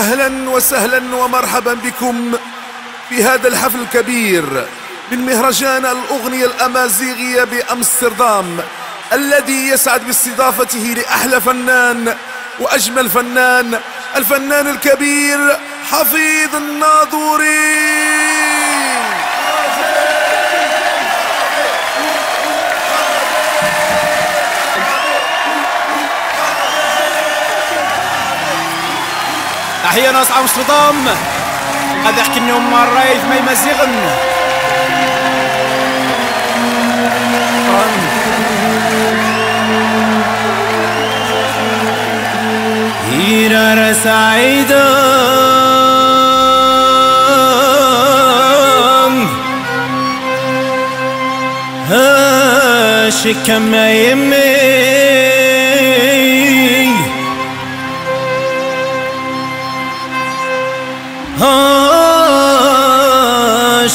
أهلا وسهلا ومرحبا بكم في هذا الحفل الكبير من مهرجان الأغنية الأمازيغية بأمستردام الذي يسعد باستضافته لأحلى فنان وأجمل فنان الفنان الكبير حفيظ الناظوري. تحية ناس أمستردام. قد يحكي لهم مريت ما يمزغن هيرا سعيدة شكم يمي.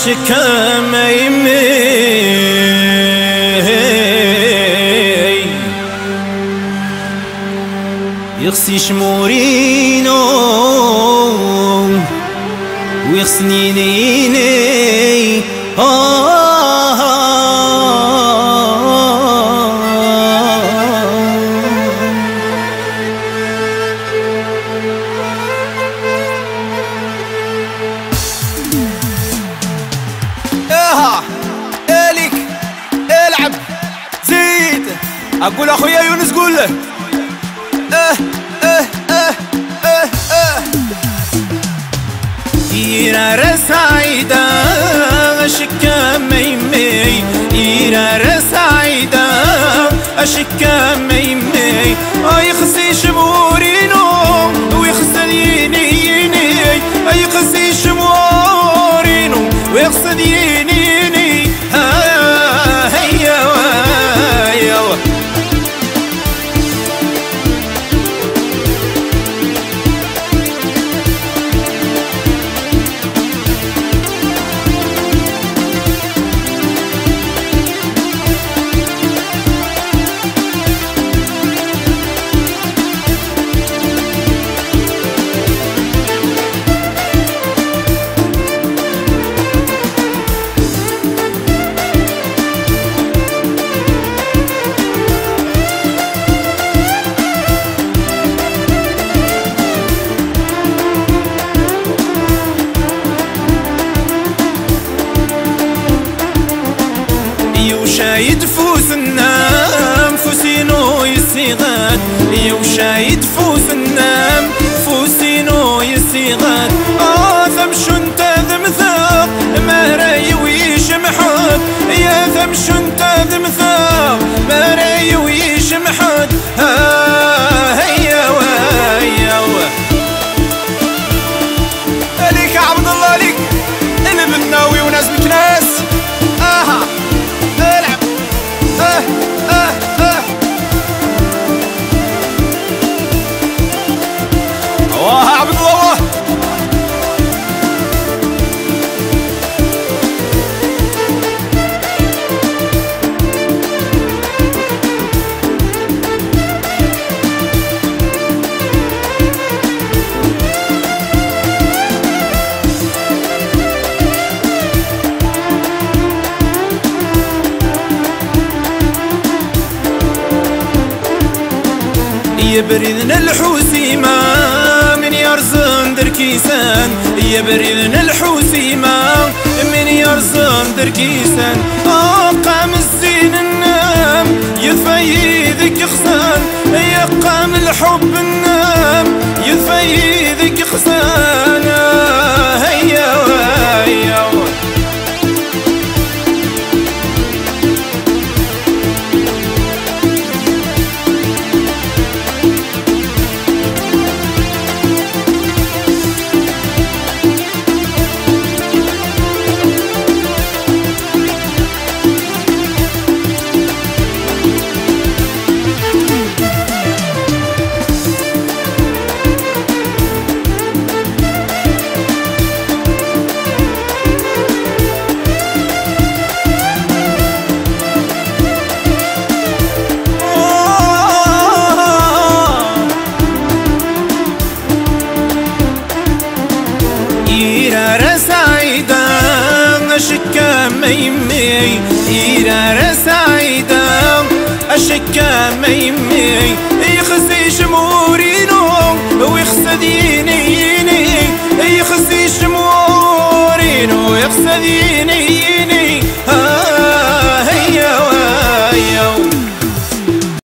شكم يمي يغسي شمورينو ويغسني أقول أخويا يونس قول له. أه أه أه أه أه. إيرا رسايدا رسايدا أشكا ميمي. أي خسي شمورينو ويخسد ينيني أي خسي شمورينو يوشايد فوسنا فوسينو يسيغاد يوشايد فوسنا فوسينو يسيغاد يبرذنا الحوسيمة من يرزن دركيسان يبرذنا الحوسيمة من يرزن دركيسان آه قام الزين النام يفيدك خسان يقام الحب النام يفيدك خسان أشكام يمي إلى سعيدة أشكام يمي يخزي شمورينو ويخسديني يخزي شمورينو